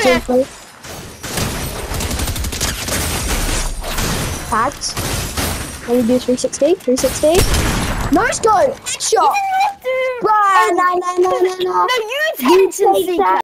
Come here. Play. Packed. Let me do 360. 360. Nice goal. Headshot. Bruh, oh. no, no, no, no, no. No, you You attention take seeker. that.